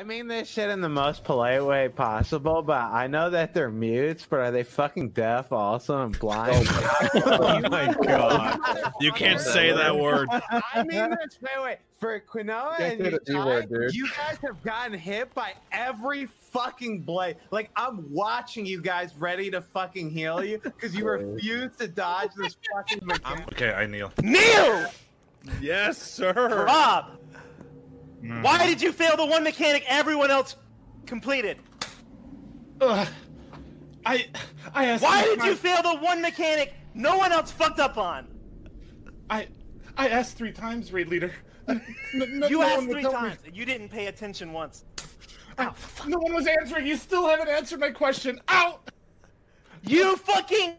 I mean this shit in the most polite way possible, but I know that they're mutes, but are they fucking deaf also and blind? Oh my oh god. You can't say that word. I mean this, wait, wait. For Quinoa Can't and say the you, D word, you guys have gotten hit by every fucking blade. Like, I'm watching you guys ready to fucking heal you because you refuse to dodge this fucking mechanic. Okay, I kneel. Neil! Yes, sir. Rob! Mm. Why did you fail the one mechanic everyone else completed? Ugh. I I asked. Why did you fail the one mechanic no one else fucked up on? I I asked three times, raid leader. N- n- You no asked three me. times. and You didn't pay attention once. No one was answering. You still haven't answered my question. Out. You fucking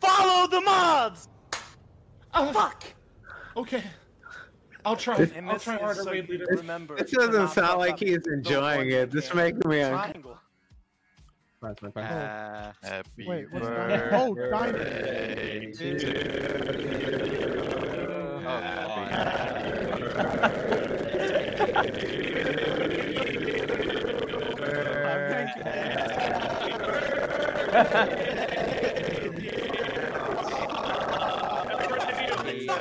follow the mobs! Uh, Fuck! Okay. I'll try. And I'll try is harder, so raid you leader. remember. This doesn't not sound like he's enjoying it. This mechanic. making me uncomfortable. Uh, happy Wait, what's birthday? Oh, diamond. to Oh,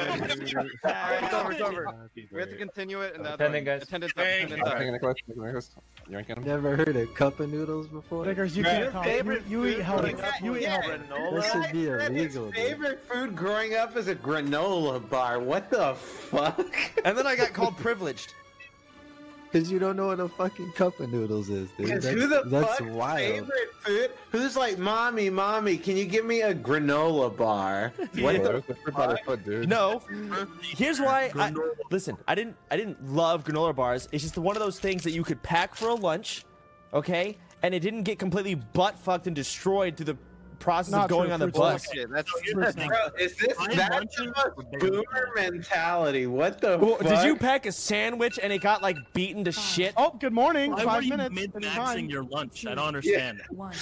It's over, it's over. We have to continue it and the other Attending, guys. Attendance up, Thank attendance up. Taking Nicholas, taking Nicholas. Yoinking him. Never heard of cup of noodles before? Biggers, you Your can't talk. You, favorite you eat food healthy. growing You eat healthy. Granola? This should be Said his illegal, dude. favorite food growing up is a granola bar. What the fuck? And then I got called privileged. Because you don't know what a fucking cup of noodles is, dude. Because That's, who the that's fuck's wild. favorite food? Who's like, mommy, mommy, can you give me a granola bar? What the that's the fruit by the foot, dude. No. Here's why. I, listen, I didn't. I didn't love granola bars. It's just one of those things that you could pack for a lunch, okay? And it didn't get completely butt fucked and destroyed through the process Not of going true, on the bus. Bullshit. That's Bro, is this I'm that's munching boomer mentality? What the Well, fuck? did you pack a sandwich and it got like beaten to shit? Oh, good morning. Why were Five you minutes. Min maxing your lunch? I don't understand. What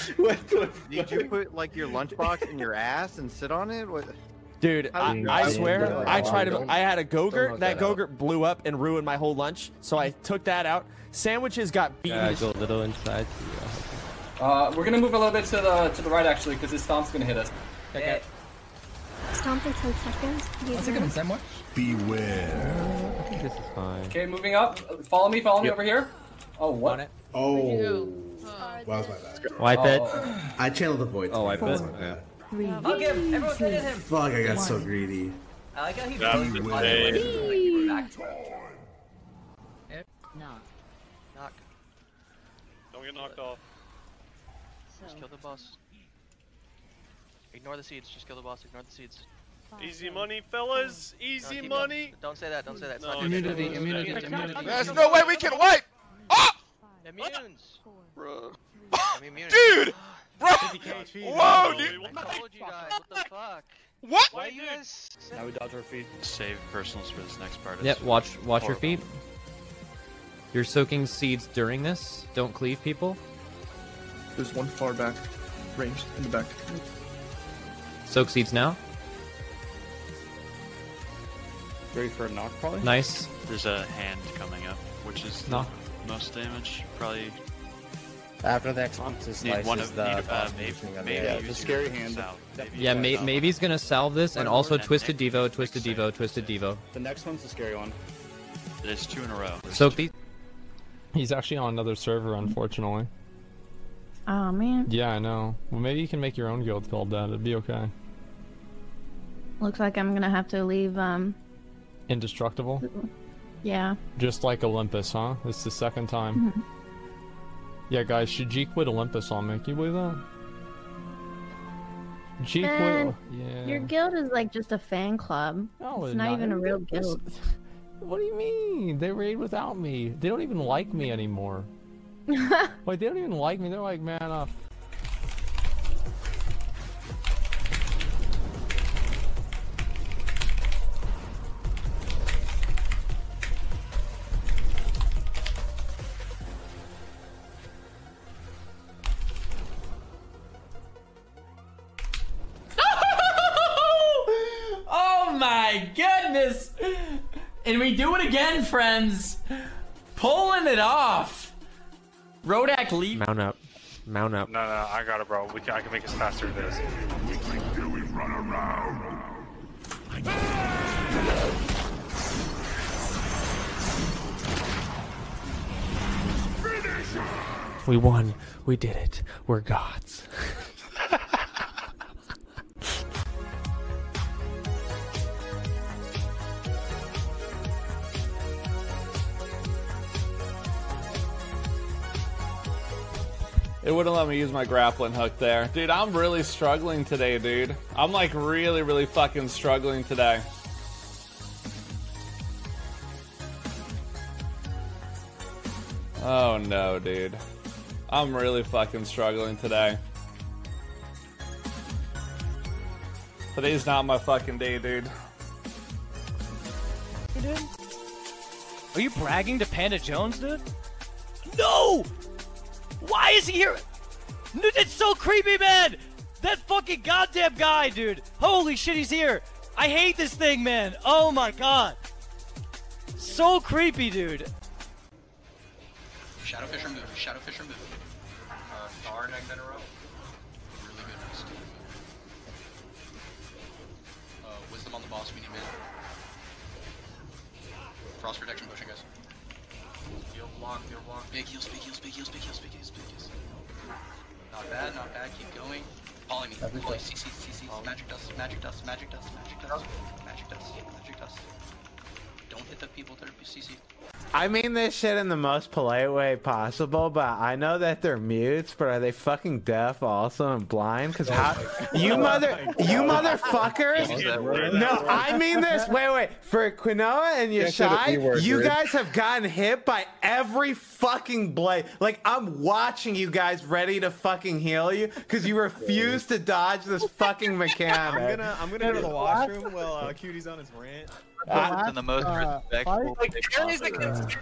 the Did you put like your lunchbox in your ass and sit on it? What? Dude, I, I I swear, I tried to. I had a Gogurt. let That that out. Gogurt blew up and ruined my whole lunch. So I took that out. Sandwiches got beaten. Yeah, to go a little inside. Uh, we're gonna move a little bit to the to the right actually, because this stomp's gonna hit us. Okay. Stomp in 10 seconds. That's a good sandwich. Beware. I think this is fine. Okay, moving up. Follow me, follow me Yep. over here. Oh, what? On it. Oh. Well, that my bad. Wipe it. Oh, I channeled the void. Oh, wipe it. Yeah. Three. I'll give everyone hit him. Fuck, I got so greedy. I like how he Happy birthday. Knock. knock. Don't get knocked off. Just kill the boss. Ignore the seeds. Just kill the boss. Ignore the seeds. Easy money, fellas. Easy keep money. going. Don't say that. Don't say that. No, immunity, immunity, immunity. There's no way we can wipe! Oh! Immunes. Bro. Dude! Bro! Whoa, dude! I told you guys. What the fuck? What? Why you guys? Now we dodge our feet. Save personals for this next part. Yep, watch watch your feet. You're soaking seeds during this. Don't cleave people. There's one far back, ranged in the back. Soak seeds now. Ready for a knock, probably? Nice. There's a hand coming up, which is Knock. the most damage. Probably After the Xbox need one slices of the need, uh, maybe, maybe Yeah, the your scary hand. salve. Maybe Yeah, use may, maybe he's gonna salve this, and also And twisted next- devo, twisted next devo, twisted Next devo. The next one's the scary one. There's two in a row. There's Soak these. He's actually on another server, unfortunately. Oh, man. Yeah, I know. Well, maybe you can make your own guild called that. It'd be okay. Looks like I'm gonna have to leave, um, Indestructible. yeah. Just like Olympus, huh? It's the second time. Mhm. Yeah, guys, should G quit Olympus on me? Can you believe that? G quit. Yeah. Your guild is like just a fan club. No, it's it's not, not. even a real guild. What do you mean? They raid without me. They don't even like me anymore. like, they don't even like me. They're like, man, uh, Oh my goodness! And we do it again, friends. Pulling it off. Rodak, leave. Mount up. Mount up. No, no, I got it, bro. We can, I can make us faster than this. We won. We did it. We're gods. It wouldn't let me use my grappling hook there. Dude, I'm really struggling today, dude. I'm like really, really fucking struggling today. Oh no, dude. I'm really fucking struggling today. Today's not my fucking day, dude. Are you bragging to Panda Jones, dude? No! Why is he here? It's so creepy, man! That fucking goddamn guy, dude! Holy shit, he's here! I hate this thing, man! Oh my god! So creepy, dude! Shadow fissure move. Shadow fissure move. Uh, Thar next in a row. Really good. Uh, wisdom on the boss. We need mid. Frost protection pushing us. Heal block. Heal block. Big heals. Big heals. Big heals. Big heals. Big heals. Big heals. Not bad. Not bad. Keep going. Poly me. Poly. CC. CC. Magic dust. Magic dust. Magic dust. Magic dust. Magic dust. Magic dust. Don't hit the people that are CC. I mean this shit in the most polite way possible, but I know that they're mutes, but are they fucking deaf also and blind? Because how you mother you motherfuckers? No, I mean this. Wait, wait. For Quinoa and Yeah, say the P Yashai, you guys have gotten hit by every fucking blade. Like I'm watching you guys ready to fucking heal you because you refuse to dodge this fucking mechanic. I'm gonna I'm gonna go to the washroom while uh, Cutie's on his rant. Uh, the most respectful Like there is a possible.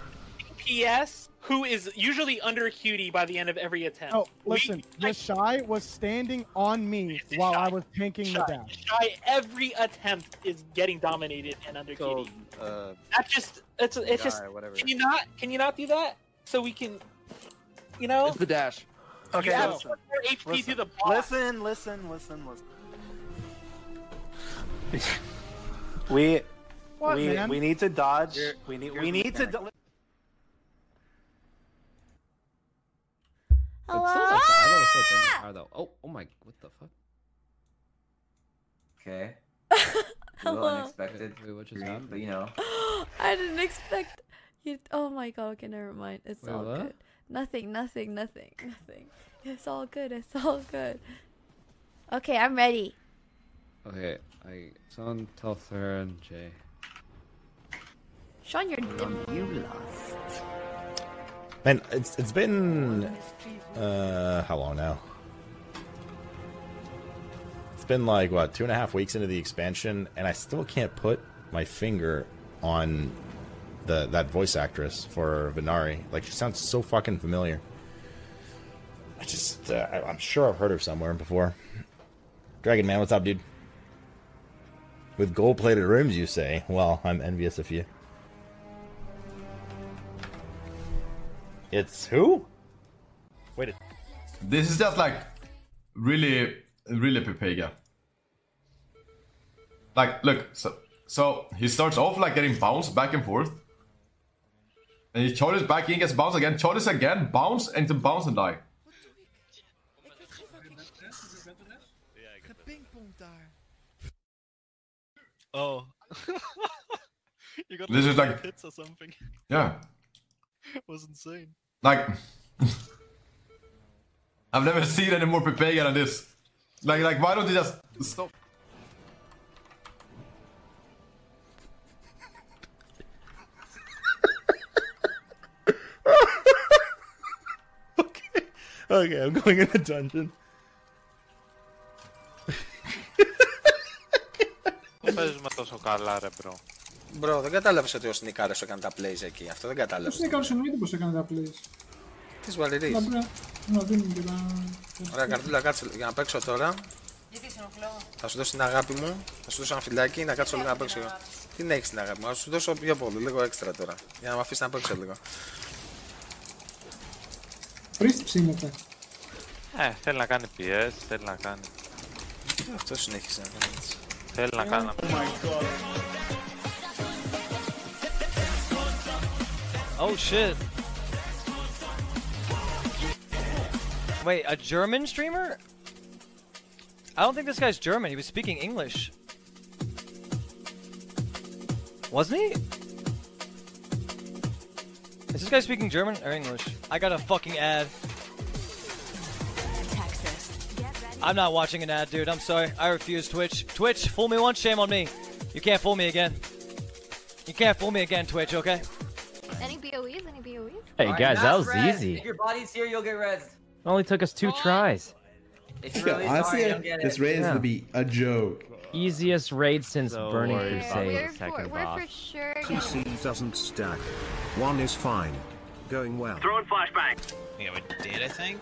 PS who is usually under cutie by the end of every attempt. Oh, listen, Yashai was standing on me while I was tanking the dash. Shy every attempt is getting dominated and under cutie. Uh, That's just it's it's just whatever. can you not can you not do that so we can you know It's the dash. Okay, Okay, add listen. more HP Listen. to the boss. Listen, listen, listen, listen. We What, we man? we need to dodge. Here- we need we the need to. mechanic. It's still like, I don't know what's in the car though. Oh, oh my, what the fuck? Okay. A little Hello. unexpected. Wait, what just happened? But you know. I didn't expect you. Oh my god. Okay, never mind. It's Wait, all what? good. Nothing. Nothing. Nothing. Nothing. It's all good. It's all good. Okay, I'm ready. Okay, I Son, Telfair, and Jay. Sean, you're you lost. Man, it's it's been uh how long now? It's been like what two and a half weeks into the expansion, and I still can't put my finger on the that voice actress for Venari. Like she sounds so fucking familiar. I just uh, I, I'm sure I've heard her somewhere before. Dragon Man, what's up, dude? With gold-plated rims, you say? Well, I'm envious of you. It's who? Wait. a- This is just like really, really Pepega. Like, look, so so he starts off like getting bounced back and forth. And he charges back in, gets bounced again, charges again, bounce, and then bounce and die. Oh. you got This like is like- hits or something. Yeah. It was insane. Like, I've never seen any more Pepega than this. Like, like, why don't you just stop? Okay, I'm going in the dungeon. Δεν παίζουμε τόσο καλά, ρε, bro. Μπρο, δεν κατάλαβες ότι ο Σνικάρος έκανε τα plays εκεί. Αυτό δεν κατάλαβες. Πώς έκανε εννοείται πως έκανε τα plays; Της Βαλερή. Να πρέπει να δίνουμε και τα... Ωραία, καρδούλα, κάτσε για να παίξω τώρα. Θα σου δώσω την αγάπη μου, θα σου δώσω ένα φυλάκι να κάτσω λίγο να παίξω. Τι να έχεις την αγάπη μου, θα σου δώσω πιο πολύ, λίγο έξτρα τώρα. Για να με αφήσεις να παίξω λίγο. Χωρίς ψήνεται. Ε, θέλει να κάνει PS, θέλει να κάνει. Αυτό συνέχισε να κάνει έτσι. Θέλει να κάνει. Oh shit. Wait, a German streamer? I don't think this guy's German. He was speaking English. Wasn't he? Is this guy speaking German or English? I got a fucking ad. I'm not watching an ad, dude. I'm sorry. I refuse Twitch. Twitch, fool me once, shame on me. You can't fool me again. You can't fool me again, Twitch, okay? Any Any BOEs? Hey guys, that was easy. If your body's here, you'll get rezzed. Only took us two tries. If you're really sorry, you don't get it. Yeah. be a joke. Easiest raid since So Burning worried about Crusade. the second We're for sure gonna... Doesn't stack. One is fine. Going well. Throwing flashbang. Yeah, we did, I think.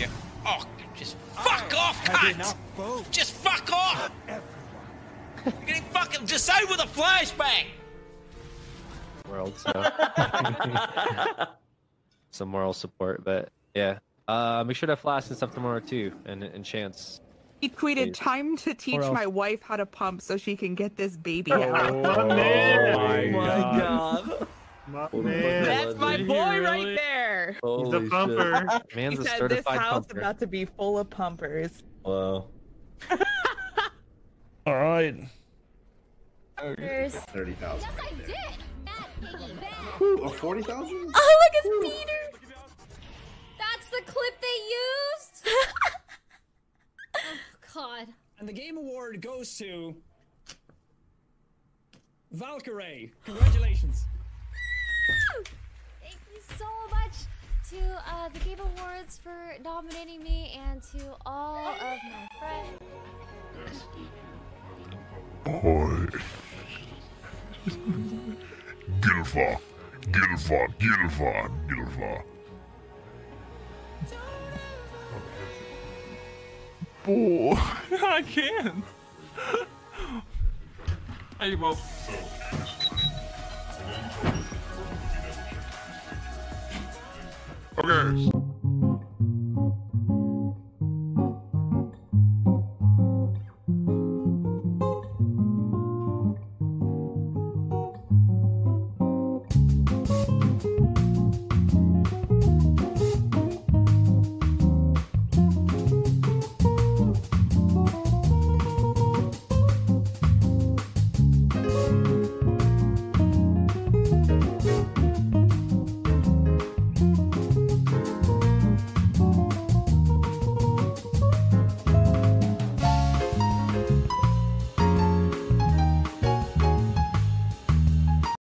Yeah. Oh, just fuck off, cunt! Just fuck off! You're getting fucking just out with a flashbang! World, so some moral support. But yeah, uh, make sure to flash and stuff tomorrow too, and and chance. He tweeted, Please. "Time to teach my wife how to pump so she can get this baby Oh, out." my God. That's my boy right there. Holy shit. Man's he a said certified this house pumper. about to be full of pumpers. Wow. All right. Thirty thousand. Yes, I did. Ooh, a forty thousand? Oh, look, it's Peter. That's the clip they used. oh God. And the game award goes to Valkyrae. Congratulations. Thank you so much to uh, the Game Awards for nominating me and to all of my friends. Oi. Gilfa. Gilfa. Gilfa. Gilfa. Oh, I can. Hey, Bob. Okay.